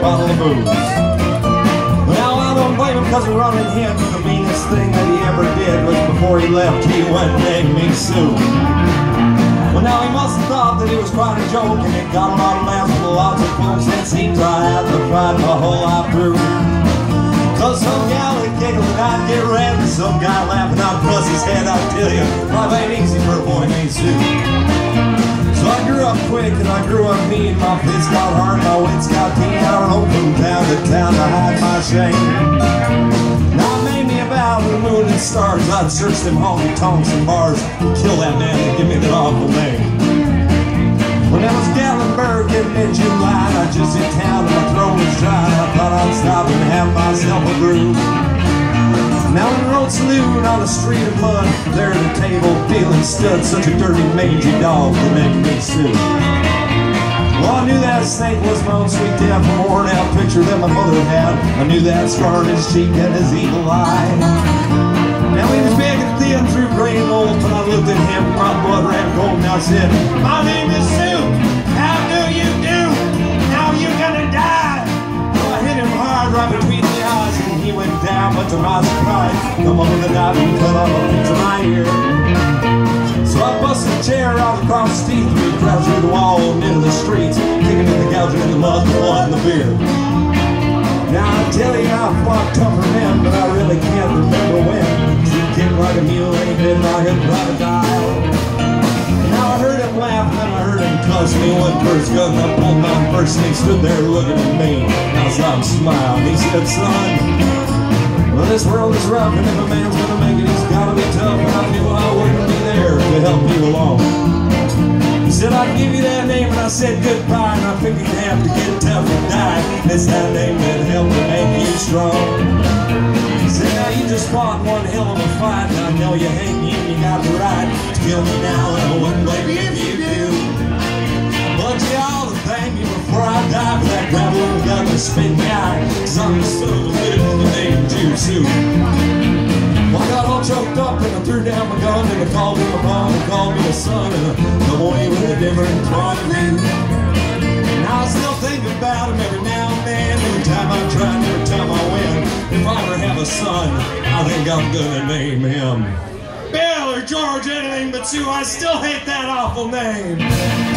bottle of booze. Now I don't blame him cause he running him the meanest thing that he ever did was before he left he went and named me Sue. Well now he must have thought that he was quite a joke and it got a lot of laughs from lots of folks. It seems I had to fight my whole life through. Cause some gal would giggle and I'd get red and some guy laughing I'd bust his head, I tell you, life ain't easy for a boy named Sue. Quick and I grew up mean. My fists got hard, my wits got keen. I don't from town to town to hide my shame. Now made me about the moon and stars. I'd search them honky tonks and bars and kill that man and give me that awful name. When I was Gatlinburg in mid-July, I just hit town and my throat was dry. I thought I'd stop and have myself a brew. Now in Road Saloon on a street of mud, there at a table, feeling stood such a dirty, mangy dog to make me Sue. Well, I knew that snake was my own sweet death, a worn out picture that my mother had. I knew that scar on his cheek and his evil eye. Now he was big and thin through gray and old, but I looked at him, my blood ran cold, and I said, My name is Sue. To my surprise, and cut off a piece of my ear. So I busted a chair out across the street, we crashed through the wall and into the streets, kicking in the gouging in the mud, the blood, and the beer. Now I tell you, I fought tougher men, but I really can't remember when. He kicked like a mule he bit like a crocodile. Now I heard him laugh and I heard him cuss me when first gun I pulled my first and he stood there looking at me. I saw him smile he said, son, well this world is rough and if a man's gonna make it, he's gotta be tough. And I knew I wouldn't be there to help you along. He said, I'd give you that name, and I said goodbye, and I figured you'd have to get tough and die. It's that name that helped to make you strong. He said, now you just fought one hell of a fight, and I know you hate me, and you got the right to kill me now, and I wouldn't blame you if you do. But you ought to thank before I die for that gravel and gun to spin me out, cause I'm the a Juice. Well, I got all choked up and I threw down my gun and I called him a mom and called me a son and I away with a different point of view. And I still think about him every now and then, every time I try every time I win. If I ever have a son, I think I'm gonna name him Bill or George, anything but Sue. I still hate that awful name.